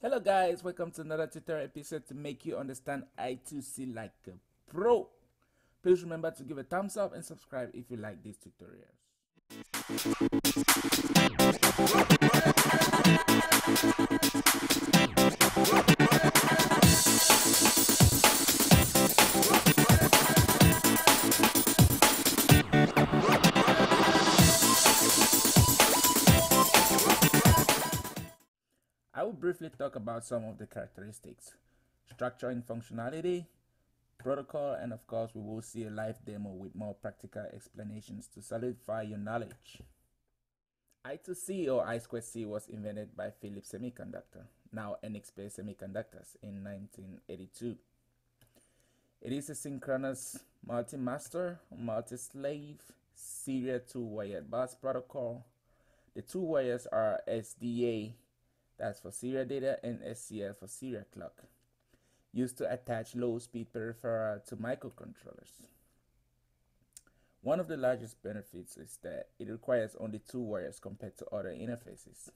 Hello guys, welcome to another tutorial episode to make you understand I2C like a pro. Please remember to give a thumbs up and subscribe if you like these tutorials. Briefly talk about some of the characteristics, structure and functionality, protocol, and of course we will see a live demo with more practical explanations to solidify your knowledge. I2C or I2C was invented by Philips Semiconductor, now NXP Semiconductors, in 1982. It is a synchronous multi-master, multi-slave, serial two-wired bus protocol. The two wires are SDA that's for serial data and SCL for serial clock, used to attach low-speed peripheral to microcontrollers. One of the largest benefits is that it requires only two wires compared to other interfaces.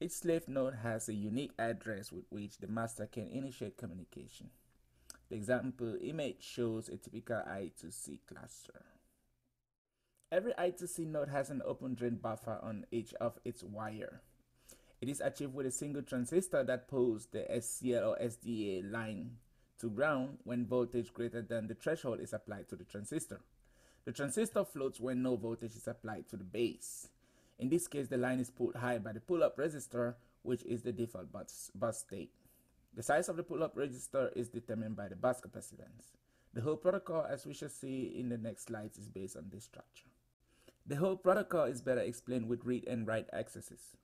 Each slave node has a unique address with which the master can initiate communication. The example image shows a typical I2C cluster. Every I2C node has an open drain buffer on each of its wire. It is achieved with a single transistor that pulls the SCL or SDA line to ground when voltage greater than the threshold is applied to the transistor. The transistor floats when no voltage is applied to the base. In this case, the line is pulled high by the pull-up resistor, which is the default bus, bus state. The size of the pull-up resistor is determined by the bus capacitance. The whole protocol, as we shall see in the next slides, is based on this structure. The whole protocol is better explained with read and write accesses.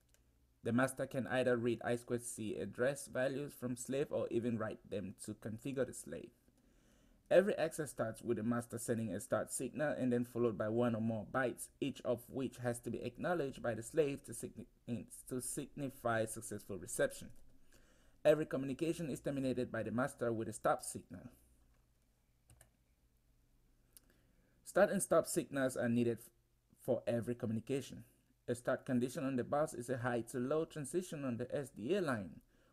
The master can either read I2C address values from slave or even write them to configure the slave. Every access starts with the master sending a start signal and then followed by one or more bytes, each of which has to be acknowledged by the slave to, signi to signify successful reception. Every communication is terminated by the master with a stop signal. Start and stop signals are needed for every communication. A start condition on the bus is a high to low transition on the SDA line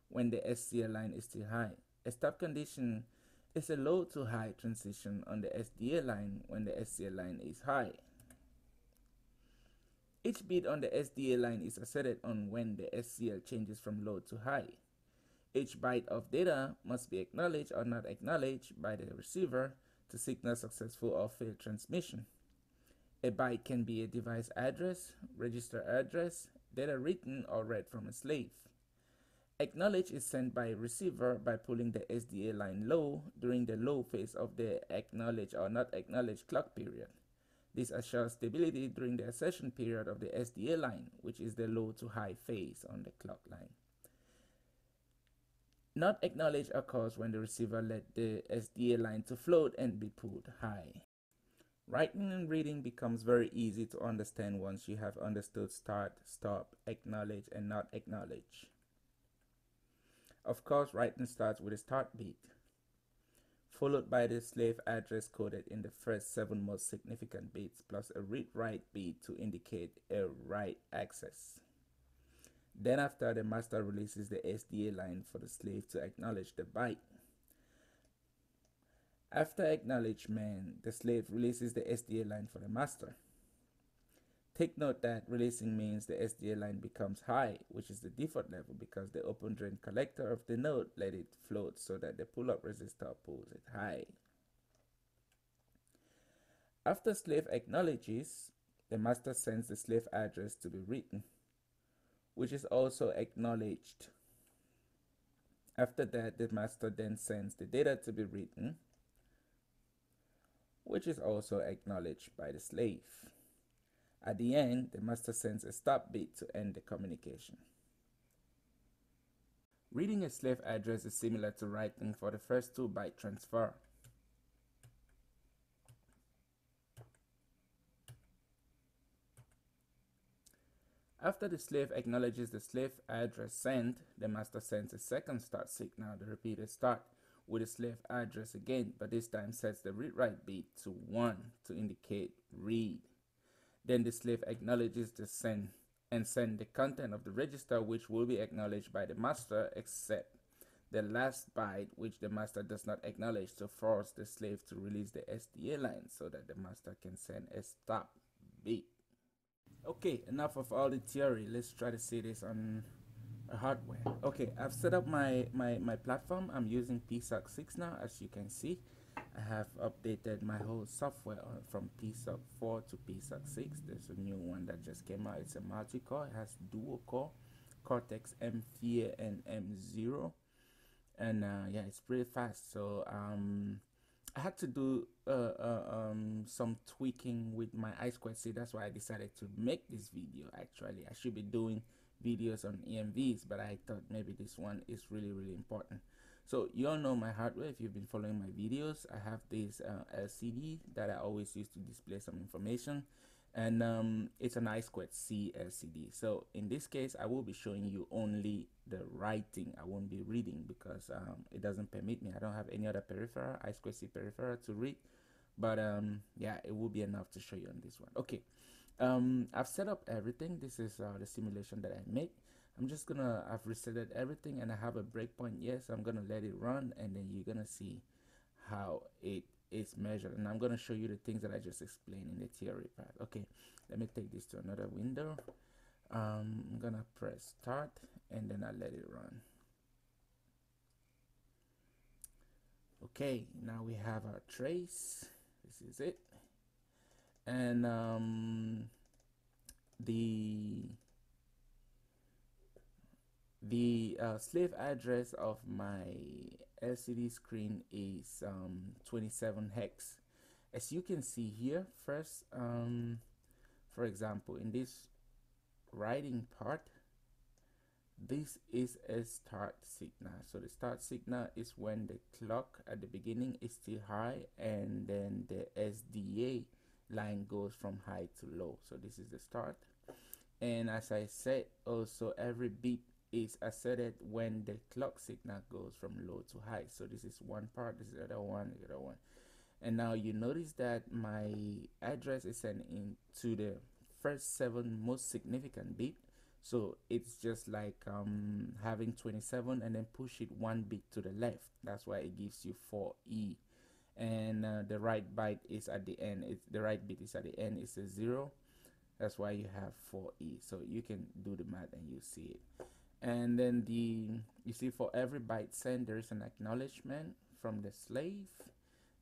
when the SCL line is still high. A stop condition is a low to high transition on the SDA line when the SCL line is high. Each bit on the SDA line is asserted on when the SCL changes from low to high. Each byte of data must be acknowledged or not acknowledged by the receiver to signal successful or failed transmission. A byte can be a device address, register address, data written or read from a slave. Acknowledge is sent by receiver by pulling the SDA line low during the low phase of the acknowledge or not acknowledge clock period. This assures stability during the assertion period of the SDA line, which is the low to high phase on the clock line. Not acknowledge occurs when the receiver let the SDA line to float and be pulled high. Writing and reading becomes very easy to understand once you have understood start, stop, acknowledge, and not acknowledge. Of course, writing starts with a start bit, followed by the slave address coded in the first seven most significant bits, plus a read-write bit to indicate a write access. Then after, the master releases the SDA line for the slave to acknowledge the byte. After acknowledgement, the slave releases the SDA line for the master. Take note that releasing means the SDA line becomes high, which is the default level because the open drain collector of the node let it float so that the pull-up resistor pulls it high. After slave acknowledges, the master sends the slave address to be written, which is also acknowledged. After that, the master then sends the data to be written, which is also acknowledged by the slave. At the end, the master sends a stop bit to end the communication. Reading a slave address is similar to writing for the first two byte transfer. After the slave acknowledges the slave address sent, the master sends a second start signal, the repeated start, with a slave address again, but this time sets the read-write bit to 1 to indicate read. Then the slave acknowledges the send and send the content of the register which will be acknowledged by the master except the last byte which the master does not acknowledge to force the slave to release the SDA line so that the master can send a stop bit. Okay, enough of all the theory. Let's try to see this on hardware. Okay, I've set up my, my, my platform. I'm using PSOC 6 now, as you can see. I have updated my whole software from PSOC 4 to PSOC 6. There's a new one that just came out. It's a multi-core. It has dual core, Cortex M3 and M0. And uh, yeah, it's pretty fast. So um, I had to do uh, uh, um, some tweaking with my I2C. That's why I decided to make this video. Actually, I should be doing videos on EMVs, but I thought maybe this one is really, really important. So you all know my hardware if you've been following my videos. I have this uh, LCD that I always use to display some information and um, it's an I2C LCD. So in this case, I will be showing you only the writing. I won't be reading because um, it doesn't permit me. I don't have any other peripheral, I2C peripheral to read. But um, yeah, it will be enough to show you on this one. Okay, um, I've set up everything. This is uh, the simulation that I made. I'm just gonna, I've resetted everything and I have a breakpoint. Yes, I'm gonna let it run and then you're gonna see how it is measured and I'm to show you the things that I just explained in the theory part okay let me take this to another window um, I'm gonna press start and then I let it run okay now we have our trace this is it and um, the the uh, slave address of my LCD screen is um, 27 hex. As you can see here, first, um, for example, in this writing part, this is a start signal. So the start signal is when the clock at the beginning is still high and then the SDA line goes from high to low. So this is the start. And as I said, also every bit is asserted when the clock signal goes from low to high. So this is one part, this is the other one, the other one. And now you notice that my address is sent into the first seven most significant bit. So it's just like um, having 27 and then push it one bit to the left. That's why it gives you 4E. And uh, the write byte is at the end. It's the write bit is at the end. It's a zero. That's why you have 4E. So you can do the math and you see it and then the you see for every byte sent there is an acknowledgement from the slave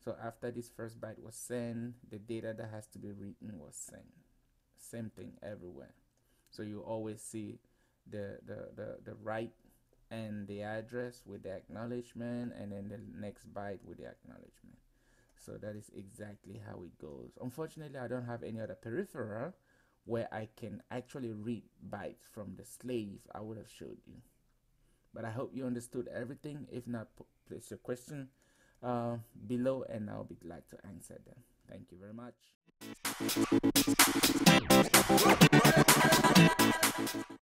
so after this first byte was sent the data that has to be written was sent same thing everywhere so you always see the the the, the write and the address with the acknowledgement and then the next byte with the acknowledgement so that is exactly how it goes unfortunately i don't have any other peripheral where I can actually read bytes from the slave, I would have showed you. But I hope you understood everything. If not, place your question uh, below and I'll be glad to answer them. Thank you very much.